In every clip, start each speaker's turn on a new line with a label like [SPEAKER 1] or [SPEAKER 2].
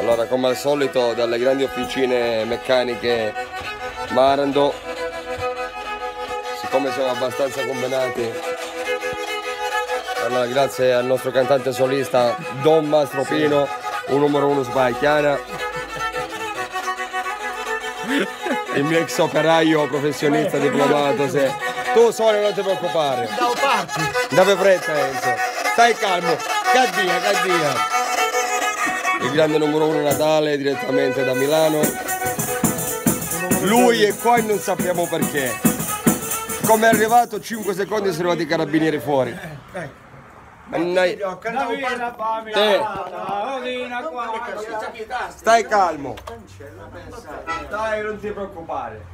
[SPEAKER 1] Allora, come al solito, dalle grandi officine meccaniche Marando, siccome siamo abbastanza combinati, allora grazie al nostro cantante solista Don Mastropino, un numero uno su il mio ex operaio professionista diplomato, se... tu solo non ti preoccupare. Dove fretta Enzo? Stai calmo, caddia, caddia il grande numero uno Natale direttamente da Milano. Lui è qua e non sappiamo perché. Come è arrivato 5 secondi sono arrivati i carabinieri fuori. Stai calmo. Dai, non ti preoccupare.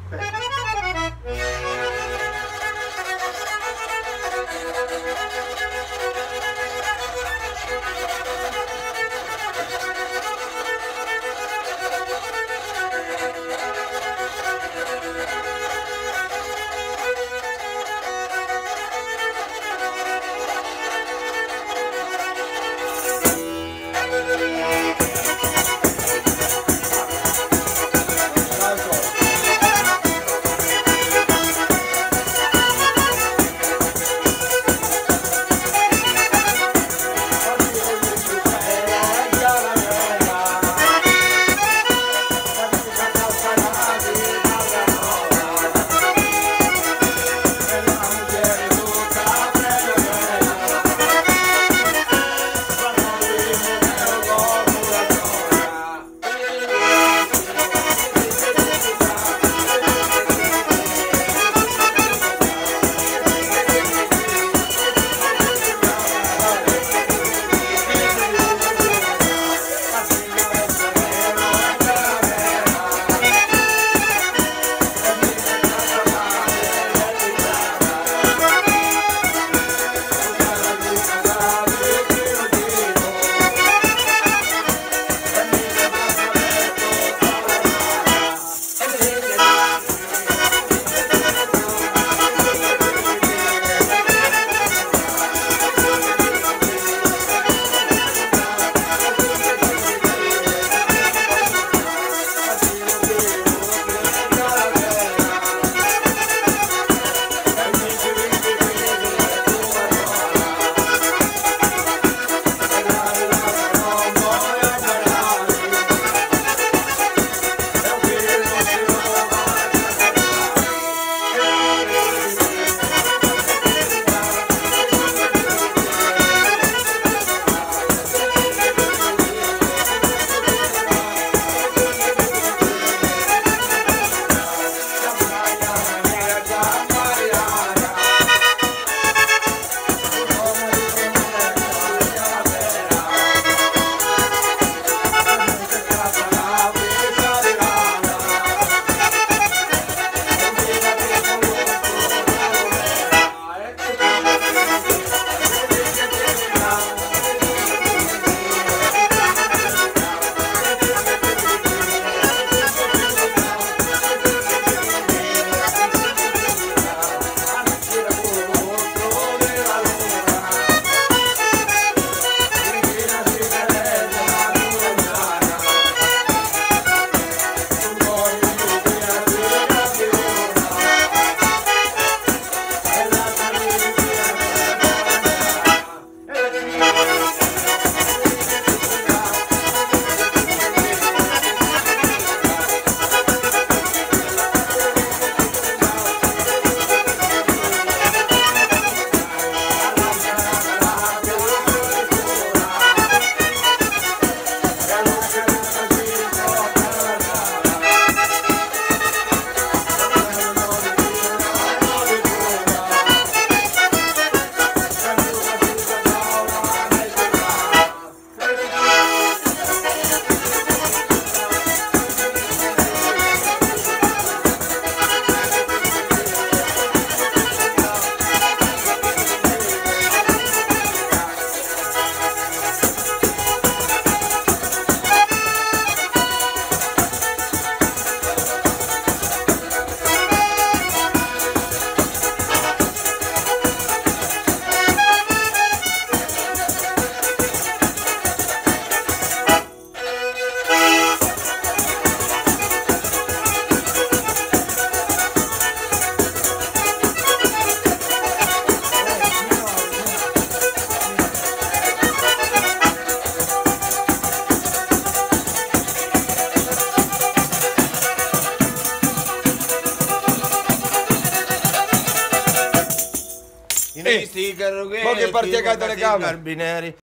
[SPEAKER 2] Visti i carrughetti,
[SPEAKER 1] mo che parti a telecamera.
[SPEAKER 2] carabinieri.